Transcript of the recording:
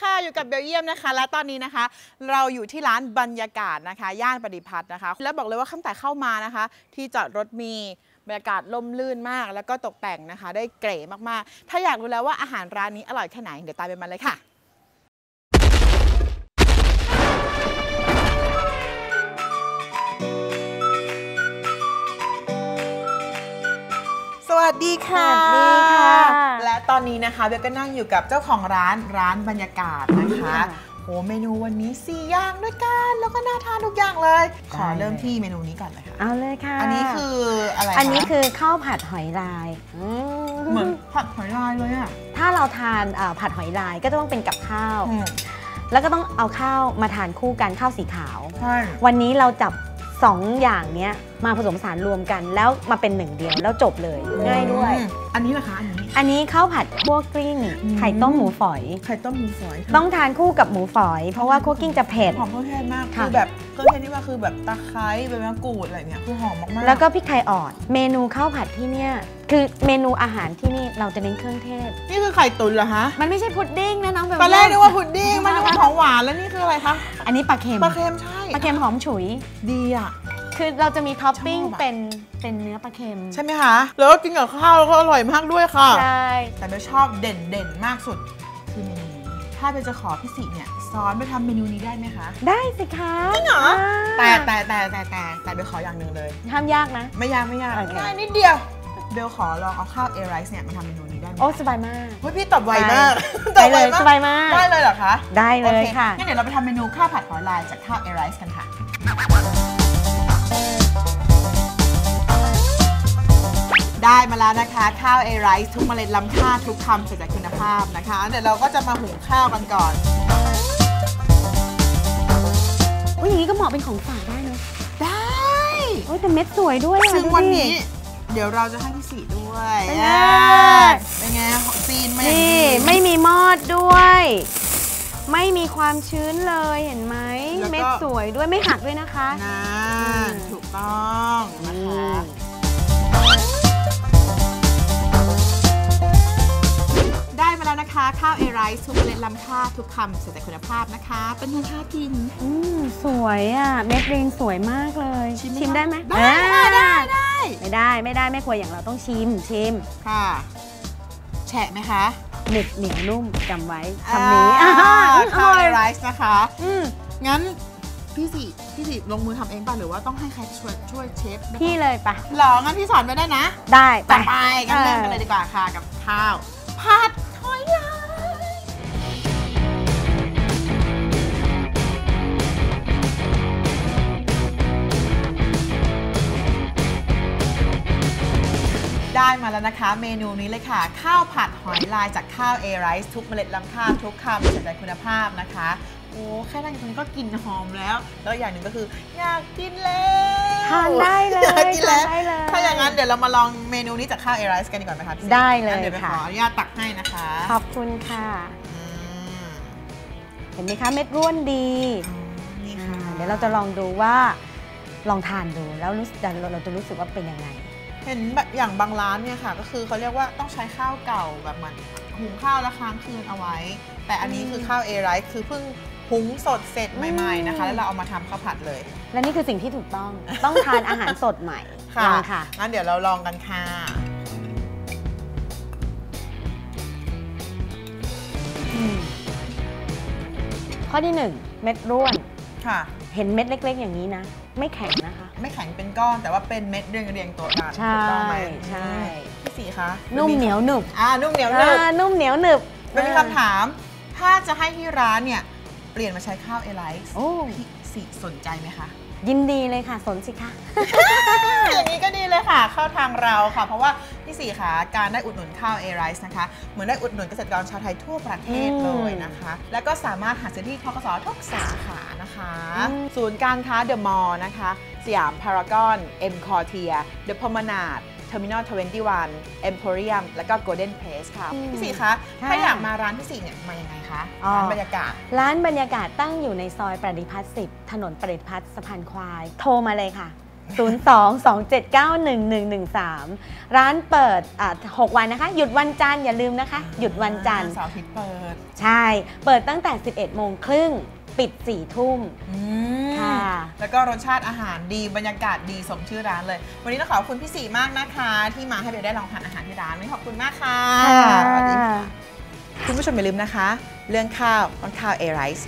ค่ะ อยู่กับเบลเยียมนะคะ และตอนนี้นะคะ เราอยู่ที่ร้านบรรยากาศนะคะ ย่านปฏิพัฒน์นะคะ แล้วบอกเลยว่าขั้งแต่เข้ามานะคะ ที่จอดรถมีบรรยากาศล่มลื่นมาก แล้วก็ตกแต่งนะคะ ได้เก๋มากๆ ถ้าอยากรู้แล้วว่าอาหารร้านนี้อร่อยแค่ไหน เดี๋ยวตามไปมันเลยค่ะ วัสดีค่ะสวัสดีค่ะ และตอนนี้นะคะเบลก็นั่งอยู่กับเจ้าของร้านร้านบรรยากาศนะคะค่ะโหเมนูวันนี้สี่อย่างด้วยกันแล้วก็น่าทานทุกอย่างเลย ขอได้เลยเริ่มที่เมนูนี้ก่อนเลยค่ะเอาเลยค่ะ อันนี้คืออะไระอันนี้คือข้าวผัดหอยลายอืมเหมือนผัดหอยลายเลยอะถ้าเราทานเอ่อผัดหอยลายก็จะต้องเป็นกับข้าวอืมแล้วก็ต้องเอาข้าวมาทานคู่กันข้าวสีขาวใช่วันนี้เราจับ สองอย่างเนี้ยมาผสมผสานรวมกัน แล้วมาเป็นหนึ่งเดียวแล้วจบเลยง่ายด้วยอืมอันนี้เหรอคะอันนี้ อันนี้ข้าวผัดคั่วกลิ้งอืมไข่ต้มหมูฝอย ไข่ต้มหมูฝอยต้องทานคู่กับหมูฝอย เพราะว่าคั่วกลิ้งจะเผ็ดหอมเครื่องเทศมากค่ะคือแบบเครื่องเทศที่ว่าคือแบบตะไคร้ใบมะกรูดอะไรเนี่ยคือหอมมากๆแล้วก็พริกไทยอ่อนเมนูข้าวผัดที่เนี่ยคือเมนูอาหารที่นี่เราจะเน้นเครื่องเทศ นี่คือไข่ตุ๋นเหรอคะมันไม่ใช่พุดดิ้งนะน้องเบลตอนแรกนึกว่าพุดดิ้งไม่มัน ใช่นึกว่าของหวานแล้วนี่คืออะไรคะอันนี้ปลาเค็มปลาเค็มใช่ปลาเค็มหอมฉุยดีอะคือเราจะมีท็อปปิ้งชอบอะเป็นเป็นเนื้อปลาเค็ม ใช่ไหมคะ แล้วก็กินกับข้าวแล้วก็อร่อยมากด้วยค่ะ ใช่ แต่เบลชอบเด่นเด่นๆมากสุดคือเมนูนี้ถ้าเบลจะขอพี่สี่เนี่ยสอนเบลทำเมนูนี้ได้ไหมคะ ได้สิคะจริงเหรอแต่แต่แต่แต่แต่แต่เบลขออย่างหนึ่งเลยห้ามยากนะ ไม่ยากไม่ยากโอเคง่ายนิดเดียว เบลขอลองเอาข้าว A Rice เนี่ยมาทำเมนูนี้ได้ไหมโอ้สบายมาก เฮ้ยพี่ตอบไวมากได้เลยสบายมาก ได้เลยเหรอคะ ได้เลโอยเคค่ะ งั้นเดี๋ยวเราไปทำเมนูข้าวผัดหอยลายจากข้าว A Rice กันค่ะได้มาแล้วนะคะข้าวเอไรซ์ทุกเมล็ดล้ำค่าทุกคำเกิดจากคุณภาพนะคะ เดี๋ยวเราก็จะมาหุงข้าวกันก่อนโอ้ยอย่างนี้ก็เหมาะเป็นของฝากได้เนอะได้โอ้ยแต่เม็ดสวยด้วยอะซึ่งดูดิวันนี้ เดี๋ยวเราจะให้พี่สีด้วยเป็นไงอ่าเป็นไงซีนไหมนี่ ไม่มีมอดด้วย ไม่มีความชื้นเลยเห็นไหมเม็ดสวยด้วยไม่หักด้วยนะคะ นะมถูกต้องนะคะได้มาแล้วนะคะ ข้าวเอไรซ์ทุกเมล็ดล้ำค่าทุกคำเสียแต่คุณภาพนะคะ เป็นยังค่ากิน อืมสวยอะ เม็ดรีนสวยมากเลย ชิมไหมชิมได้ไหมได้ค่ะอ่าได้ ได้ไม่ได้ไม่ได้ไม่ควรอย่างเราต้องชิมชิมค่ะ แฉะไหมคะหนึบเหนียวนุ่มจำไว้คำนี้อ่าอ่าอข้าวร่อเอยไรซ์นะคะอืมงั้นพี่สิพี่สิลงมือทำเองป่ะหรือว่าต้องให้ใครช่วยช่วยเชฟด้วยพี่เลยปะหรองั้นพี่สอนไปได้นะ ได้ไปต่อไปงั้นเริ่มเออกันเลยดีกว่าค่ะกับข้าวผัด ได้มาแล้วนะคะ เมนูนี้เลยค่ะ ข้าวผัดหอยลายจากข้าวเอไรซ์ทุกเมล็ดล้ำค่าทุกคำใส่ใจคุณภาพนะคะ โอ้แค่นั่งอยู่ตรงนี้ก็กลินหอมแล้ว แล้วอย่างหนึ่งก็คืออยากกินแล้วทานได้เลยอยากกินแล้วทานได้เลยถ้าอย่างนั้นเดี๋ยวเรามาลองเมนูนี้จากข้าวเอไรซ์กันดีกว่าไหมคะพี่ได้เลยงั้นเดี๋ยวไปขค่ะออนุญาตตักให้นะคะ ขอบคุณค่ะอืมเห็นไหมคะเม็ดร่วนดีนี่อ่าค่ะเดี๋ยวเราจะลองดูว่าลองทานดูแล้วรู้สึกเราเราจะรู้สึกว่าเป็นยังไง เห็นแบบอย่างบางร้านเนี่ยค่ะ ก็คือเขาเรียกว่าต้องใช้ข้าวเก่าแบบเหมันหุงข้าวแล้วค้างคืนเอาไว้ แต่อันนี้คือข้าวเอไรซ์คือเพิ่งหุงสดเสร็จใหม่ๆนะคะ แล้วเราเอามาทำข้าวผัดเลย และนี่คือสิ่งที่ถูกต้อง ต้องทานอาหารสดใหม่ค่ะลองค่ะงั้นเดี๋ยวเราลองกันค่ะอืมข้อที่หนึ่งเม็ดร่วนค่ะ เห็นเม็ดเล็ก ๆ อย่างนี้นะ ไม่แข็งนะคะ ไม่แข็งเป็นก้อน แต่ว่าเป็นเม็ดเรียงเรียงๆตัวกันใช่ถูกต้องไหมใช่ พี่สีคะนุ่มเหนียวหนึบอ่านุ่มเหนียวหนึบอ่านุ่มเหนียวหนึบเป็นมีคำถาม ถ้าจะให้ที่ร้านเนี่ยเปลี่ยนมาใช้ข้าวเอไลซ์โอ้พี่สิสนใจไหมคะยินดีเลยค่ะสนสิคะอย่างนี้ก็ดีเลยค่ะ เข้าทางเราค่ะ เพราะว่า พี่สี่ขาการได้อุดหนุนข้าวเอไรซ์นะคะ เหมือนได้อุดหนุนเกษตรกรชาวไทยทั่วประเทศอืมเลยนะคะ แล้วก็สามารถหาซื้อที่ทกสทุกสาขานะคะอืมศูนย์การค้าเดอะมอลล์นะคะ สยามพารากอน EmQuartier The Promenade Terminal 21 Emporium แล้วก็ Golden Place ค่ะ พี่สี่คะถ้าอยากมาร้านพี่สี่เนี่ยมายังไงคะร้านบรรยากาศ ร้านบรรยากาศตั้งอยู่ในซอยประดิพัฒน์10 ถนนประดิพัฒน์สะพานควาย โทรมาเลยค่ะ 02-279-1113 ร้านเปิดอ่า6วันนะคะ หยุดวันจันทร์อย่าลืมนะคะ หยุดวันจันทร์เสาร์อาทิตย์เปิด ใช่ เปิดตั้งแต่ 11 โมงครึ่งปิด4ทุ่มอืมค่ะ แล้วก็รสชาติอาหารดีบรรยากาศดีสมชื่อร้านเลย วันนี้ต้องขอบคุณพี่สีมากนะคะ ที่มาให้เบลได้ลองทานอาหารที่ร้านวันนี้ขอบคุณมากค่ะสวัสดีค่ะ คุณผู้ชมอย่าลืมนะคะ เรื่องข้าวต้องข้าวเอไรส์